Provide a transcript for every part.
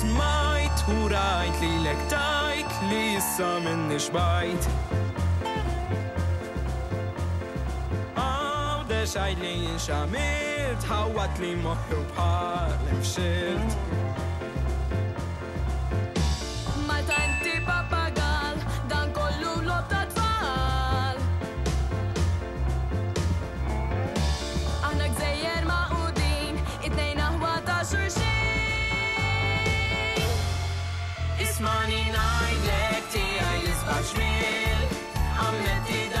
smajt u rajt li lek tajt li jissa minni xbajt. Għawdex għajlin xamirt, ħawat li moħju bħal imxirt. Ismani najdlek ti għaj l-isbaċ mil, għamnetti da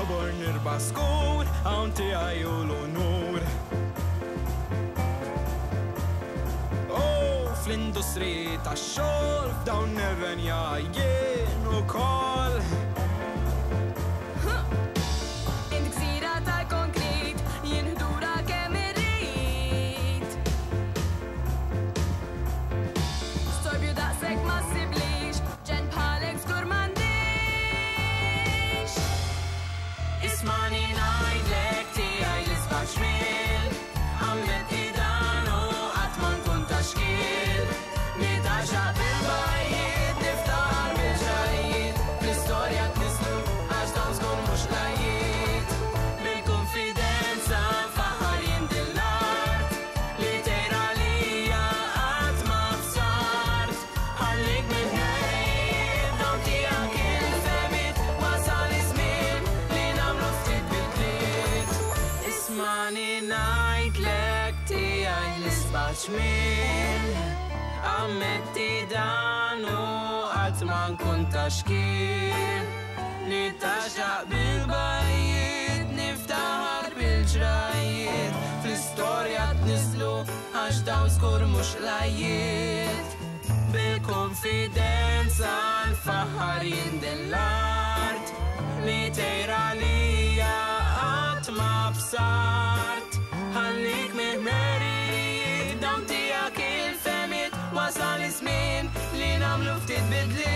Kobor nirba skur, għanti għaju l-onur. Oh, fl-industri ta' xol, f'dawn nirrenja jien u kol. It's money night. xmil Ammetti danu Għatman kun taxkil Nittaxaq bil-bajiet Niftaħar bil-ġrajiet Fl-istoria t-nislu Għax daw skur mux lajiet Bil-konfidenza L-faħar jindellart l-art Li tejra lija Għatma b'sar with it.